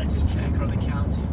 let's just check on the council